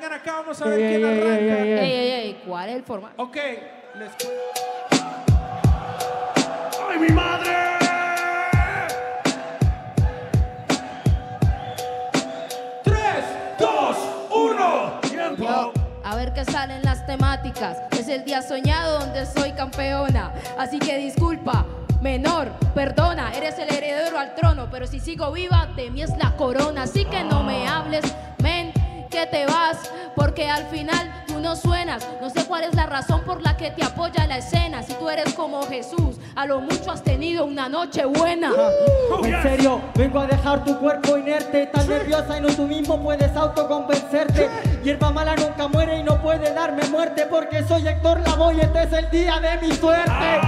Vengan acá, vamos a ver Ey, quién ey, ey, arranca. ey, ey. Ey, ey, ey, ¿cuál es el formato? Ok, les ¡Ay, mi madre! Tres, dos, uno. ¡Tiempo! Yo, a ver qué salen las temáticas. Es el día soñado donde soy campeona. Así que disculpa, menor, perdona, eres el heredero al trono. Pero si sigo viva, de mí es la corona. Así que no me hables, que te vas. Porque al final tú no suenas. No sé cuál es la razón por la que te apoya la escena. Si tú eres como Jesús, a lo mucho has tenido una noche buena. En serio, vengo a dejar tu cuerpo inerte, tan nerviosa y no tú mismo puedes autoconvencerte. Hierba mala nunca muere y no puede darme muerte porque soy Héctor Lavoe y este es el día de mi suerte.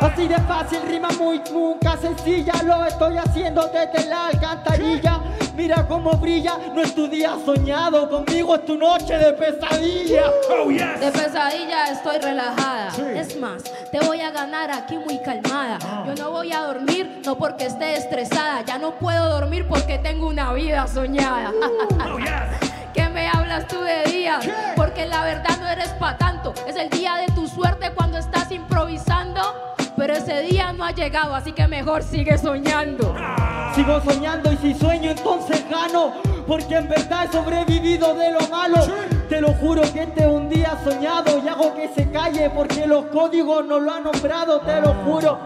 Así de fácil, rima muy nunca sencilla, lo estoy haciendo desde la alcantarilla. Mira cómo brilla, no es tu día soñado, conmigo es tu noche de pesadilla. ¡Oh, yes! De pesadilla estoy relajada. Es más, te voy a ganar aquí muy calmada. Yo no voy a dormir, no porque esté estresada. Ya no puedo dormir porque tengo una vida soñada. ¡Oh, yes! ¿Qué me hablas tú de día? Porque la verdad no eres pa' tanto. Es el día de tu suerte cuando estás improvisando. Pero ese día no ha llegado, así que mejor sigue soñando. Sigo soñando y si sueño entonces gano Porque en verdad he sobrevivido de lo malo Te lo juro que este es un día soñado Y hago que se calle porque los códigos no lo han nombrado Te lo juro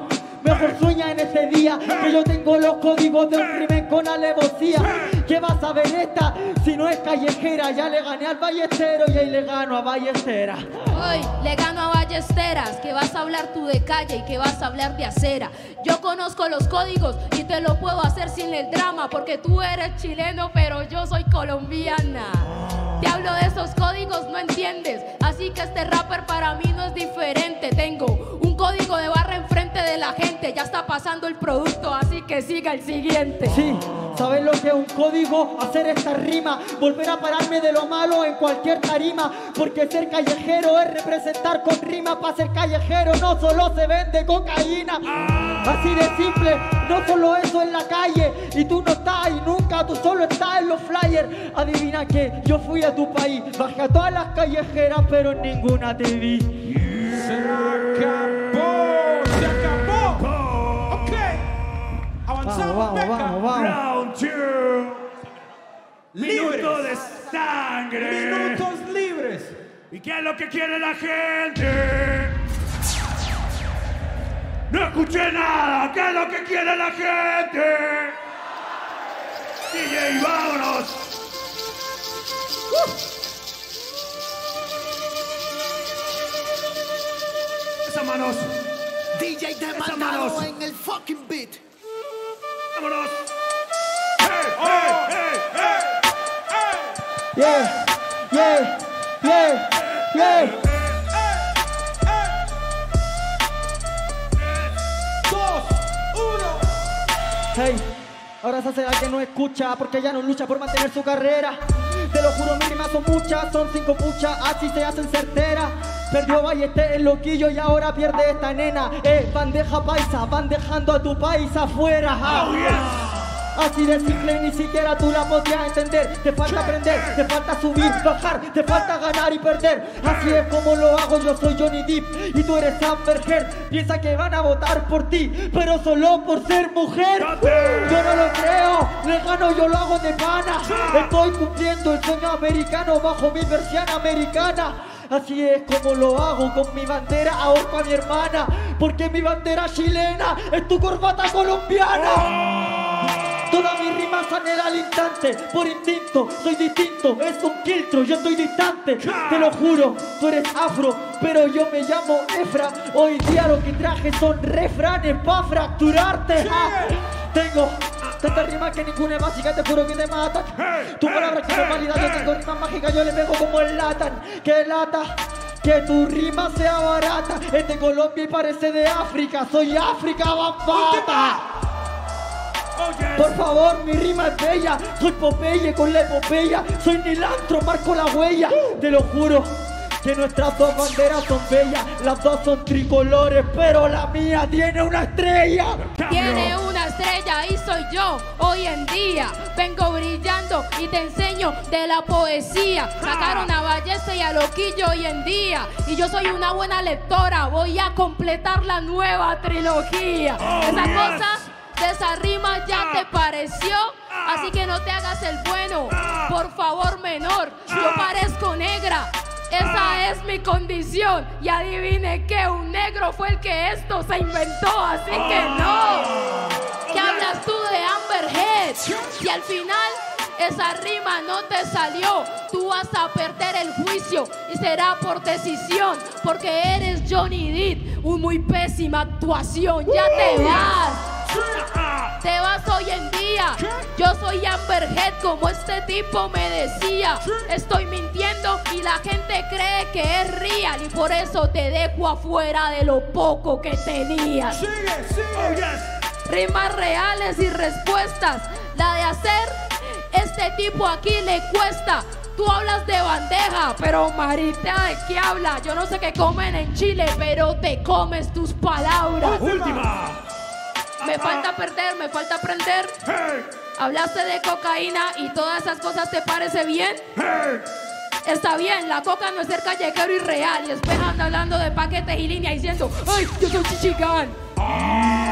Mejor sueña en ese día que yo tengo los códigos de un crimen con alevosía. ¿Qué vas a ver esta si no es callejera? Ya le gané al ballestero y ahí le gano a ballestera. Hoy le gano a Ballesteras, que vas a hablar tú de calle y que vas a hablar de acera. Yo conozco los códigos y te lo puedo hacer sin el drama, porque tú eres chileno, pero yo soy colombiana. Te hablo de esos códigos, no entiendes. Así que este rapper para mí no es diferente. Tengo un código de barra enfrente de la gente. Ya está pasando el producto, así que siga el siguiente. Sí, ¿sabes lo que es un código? Hacer esta rima, volver a pararme de lo malo en cualquier tarima, porque ser callejero es representar con rima, para ser callejero no solo se vende cocaína, así de simple, no solo eso en la calle, y tú no estás ahí nunca, tú solo estás en los flyers, adivina que yo fui a tu país, bajé a todas las callejeras, pero en ninguna te vi. Se acabó, se acabó. Ok, avanzamos. Vamos, vamos, venga. vamos, vamos. Round two. Minuto de sangre. Minutos libres. ¿Y qué es lo que quiere la gente? No escuché nada. ¿Qué es lo que quiere la gente? DJ, vámonos. Uh. Esas manos. DJ Esas demandado manos. en el fucking beat. Vámonos. Yeah, yeah, yeah, yeah. Dos, uno. Hey, ahora se hace que no escucha porque ya no lucha por mantener su carrera. Te lo juro, mis rimas son muchas, son cinco puchas, así se hacen certeras. Perdió Ballester el loquillo y ahora pierde esta nena. Eh, bandeja paisa, van dejando a tu país afuera. ah. Así de simple ni siquiera tú la podías entender. Te falta aprender, te falta subir, bajar, te falta ganar y perder. Así es como lo hago, yo soy Johnny Depp y tú eres Amber Heard. Piensa que van a votar por ti, pero solo por ser mujer. Yo no lo creo, le gano, yo lo hago de pana. Estoy cumpliendo el sueño americano bajo mi versión americana. Así es como lo hago con mi bandera, ahorco a mi hermana. Porque mi bandera chilena es tu corbata colombiana. Todas mis rimas salen al instante, por instinto, soy distinto, es un filtro, yo estoy distante, te lo juro, tú eres afro, pero yo me llamo Efra, hoy día lo que traje son refranes pa' fracturarte, tengo tantas rimas que ninguna es básica, te juro que te matan, tu palabra que no es válida, yo tengo rimas mágicas, yo le pego como el latan, que lata. Que tu rima sea barata, es de Colombia y parece de África, soy África Bambata. Oh. Por favor, mi rima es bella. Soy Popeye con la epopeya. Soy Nilantro, marco la huella. Te lo juro que nuestras dos banderas son bellas. Las dos son tricolores, pero la mía tiene una estrella. Tiene una estrella y soy yo hoy en día. Vengo brillando y te enseño de la poesía. Sacaron a Ballesta y a Loquillo hoy en día. Y yo soy una buena lectora, voy a completar la nueva trilogía. Esa yes. cosa de esa rima ya te pareció. Así que no te hagas el bueno, por favor, menor. Yo parezco negra. Esa es mi condición. Y adivine que un negro fue el que esto se inventó. Así que no. ¿Qué hablas tú de Amber Heard? Si al final esa rima no te salió, tú vas a perder el juicio y será por decisión, porque eres Johnny Depp, un muy pésima actuación. Ya te vas. Te vas hoy en día. Yo soy Amber Heard, como este tipo me decía. Estoy mintiendo y la gente cree que es real. Y por eso te dejo afuera de lo poco que tenías. Sigue, Oh, sigue. yes. Rimas reales y respuestas. La de hacer, este tipo aquí le cuesta. Tú hablas de bandeja, pero Marita, ¿de qué habla? Yo no sé qué comen en Chile, pero te comes tus palabras. Última. Me falta perder, me falta aprender. Hey, Hablaste de cocaína y todas esas cosas te parece bien. hey. Está bien, la coca no es ser callejero y real. Y después anda hablando de paquetes y líneas diciendo, ¡ay, yo soy chichigán! Ruido,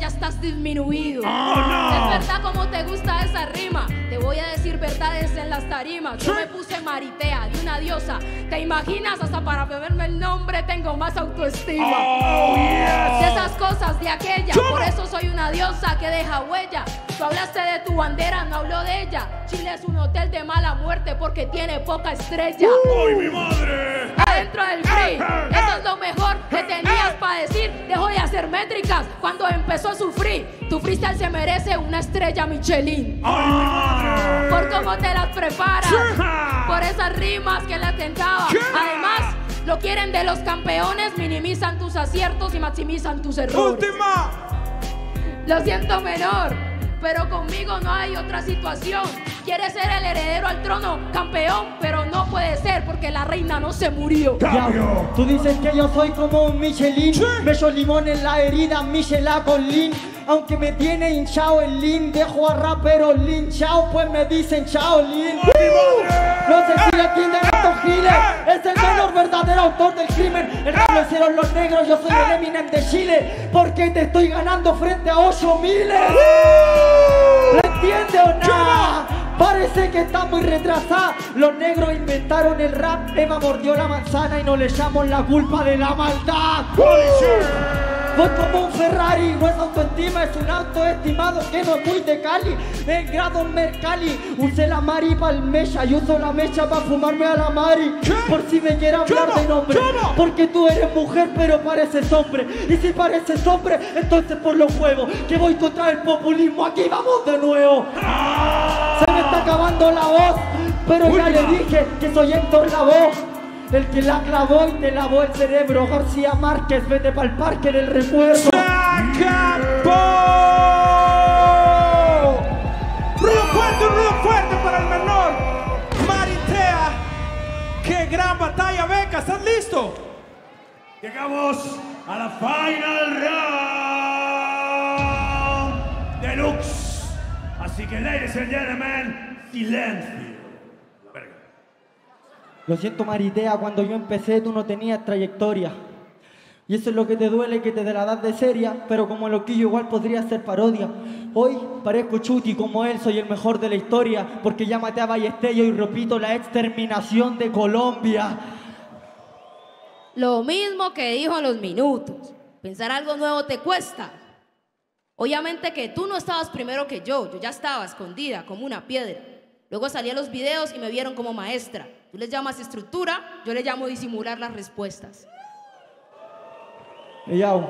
ya estás disminuido. Es verdad como te gusta esa rima. Te voy a decir verdades en las tarimas. Yo me puse maritea de una diosa. ¿Te imaginas? Hasta para beberme el nombre tengo más autoestima. Oh, yes. De esas cosas, de aquella. Por eso soy una diosa que deja huella. Tú hablaste de tu bandera, no hablo de ella. Chile es un hotel de mala muerte porque tiene poca estrella. ¡Ay, mi madre! Adentro del free, eso es lo mejor decir. Dejo de hacer métricas cuando empezó a sufrir. Tu freestyle se merece una estrella Michelin. ¡Ay, mi madre! Por cómo te las preparas, por esas rimas que le tentaba. Además, lo quieren de los campeones, minimizan tus aciertos y maximizan tus errores. ¡Última! Lo siento menor, pero conmigo no hay otra situación. Quieres ser el heredero al trono, campeón, pero no ser porque la reina no se murió. ¡Cambio! Tú dices que yo soy como un Michelin, me echo limón en la herida, Michelin con Lin. Aunque me tiene hinchado el Lin, dejo a rapero Lin Chao, pues me dicen Chao Lin. No sé si le entienden estos giles, es el menor verdadero autor del crimen. El rap lo hicieron los negros, yo soy el Eminem de Chile, porque te estoy ganando frente a 8 miles. ¿Lo entiende o no? Parece que está muy retrasada. Los negros inventaron el rap, Eva mordió la manzana y no le echamos la culpa de la maldad. Voy como un Ferrari, no es autoestima, es un auto estimado que no es muy de Cali. En grado Mercali, usé la Mari pa'l mecha y uso la mecha para fumarme a la Mari. Por si me quiere hablar de nombre, porque tú eres mujer pero pareces hombre. Y si pareces hombre, entonces por los huevos, que voy contra el populismo, aquí vamos de nuevo. Se me está acabando la voz, pero ya le dije que soy Héctor la voz. El que la clavó y te lavó el cerebro, García Márquez, vete pa'l parque del recuerdo. ¡Se acabó! Ruido fuerte, ruido fuerte para el menor. Maritea. ¡Qué gran batalla, Beca! ¿Estás listo? Llegamos a la final round deluxe. Así que, ladies and gentlemen, silencio. Verga. Lo siento, Maritea, cuando yo empecé tú no tenías trayectoria. Y eso es lo que te duele, que te de la das de seria, pero como loquillo igual podría ser parodia. Hoy parezco chuti como él, soy el mejor de la historia, porque ya maté a Ballestella y repito la exterminación de Colombia. Lo mismo que dijo en los minutos. Pensar algo nuevo te cuesta. Obviamente que tú no estabas primero que yo, yo ya estaba escondida como una piedra. Luego salí a los videos y me vieron como maestra. Tú les llamas estructura, yo le llamo disimular las respuestas. Ey, au,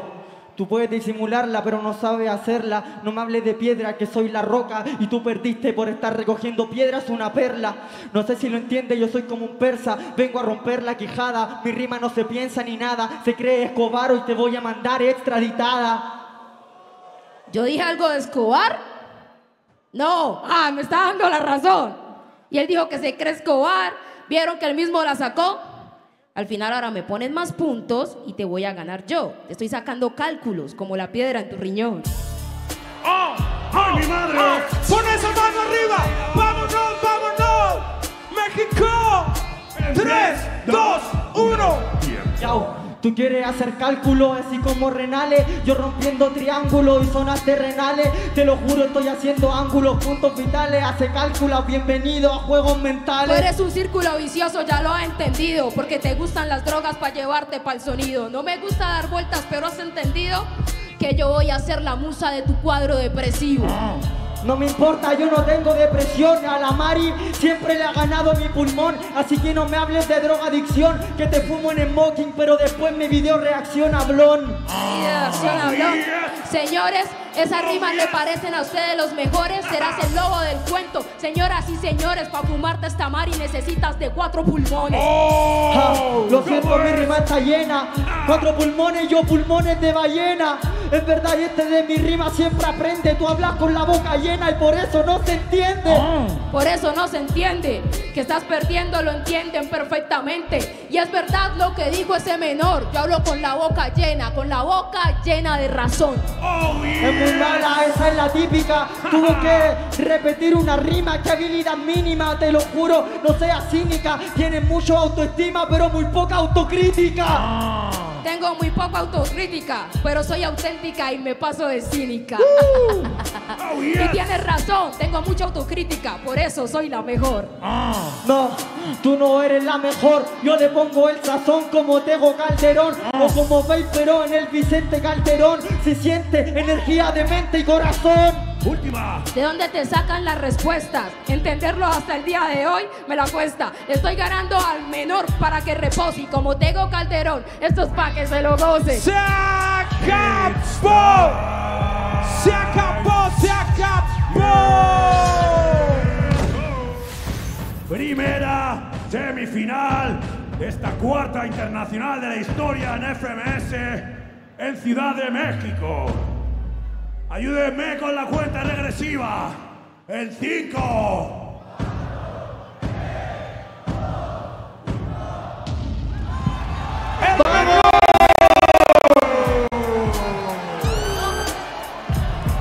tú puedes disimularla, pero no sabes hacerla. No me hables de piedra, que soy la roca. Y tú perdiste por estar recogiendo piedras una perla. No sé si lo entiendes, yo soy como un persa. Vengo a romper la quijada. Mi rima no se piensa ni nada. Se cree Escobar y te voy a mandar extraditada. ¿Yo dije algo de Escobar? No, ah, me está dando la razón. Y él dijo que se cree Escobar. ¿Vieron que él mismo la sacó? Al final ahora me pones más puntos y te voy a ganar yo. Te estoy sacando cálculos como la piedra en tu riñón. ¡Oh! ¡Ay, mi madre! Pon esa mano arriba. Vámonos, vámonos. México. En 3, tres, 2, dos, 1. Yao, tú quieres hacer cálculos así como renales, yo rompiendo triángulos y zonas terrenales, te lo juro estoy haciendo ángulos, puntos vitales, hace cálculos, bienvenido a juegos Tú mentales. eres un círculo vicioso, ya lo has entendido, porque te gustan las drogas para llevarte para el sonido. No me gusta dar vueltas, pero has entendido que yo voy a ser la musa de tu cuadro depresivo. No me importa, yo no tengo depresión, a la Mari siempre le ha ganado mi pulmón, así que no me hables de drogadicción, que te fumo en smoking, pero después mi video reacciona blon. Y de acción habló. Señores, esas rimas le parecen a ustedes los mejores. Serás el lobo del cuento. Señoras y señores, para fumarte esta mari necesitas de cuatro pulmones. Ja, lo siento, mi rima está llena. Cuatro pulmones, yo pulmones de ballena. Es verdad, y este de mi rima siempre aprende. Tú hablas con la boca llena y por eso no se entiende. Por eso no se entiende. Que estás perdiendo, lo entienden perfectamente. Y es verdad lo que dijo ese menor. Yo hablo con la boca llena, con la boca llena de razón. ¡Oh, Es yeah! muy mala, esa es la típica. Tuvo que repetir una rima, qué habilidad mínima, te lo juro, no seas cínica. Tienes mucho autoestima, pero muy poca autocrítica. Tengo muy poca autocrítica, pero soy auténtica y me paso de cínica. ¡Oh, Y yeah! tienes razón, tengo mucha autocrítica, por eso soy la mejor. No, tú no eres la mejor. Yo le pongo el sazón como Tego Calderón o como Vaporón en el Vicente Calderón. Se siente energía de mente y corazón. ¡Última! ¿De dónde te sacan las respuestas? Entenderlo hasta el día de hoy me la cuesta. Estoy ganando al menor para que repose y como tengo Calderón, esto es para que se lo goce. Se acabó. Se acabó, se acabó. Primera semifinal de esta cuarta internacional de la historia en FMS en Ciudad de México. Ayúdenme con la cuenta regresiva. En 5,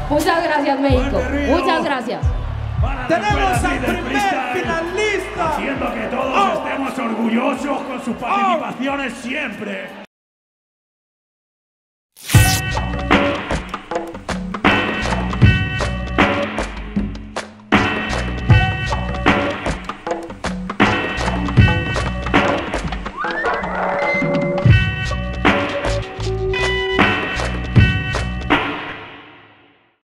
Muchas gracias, México. Muchas gracias. Tenemos al primer finalista. Haciendo que todos Oh. estemos orgullosos con sus participaciones siempre.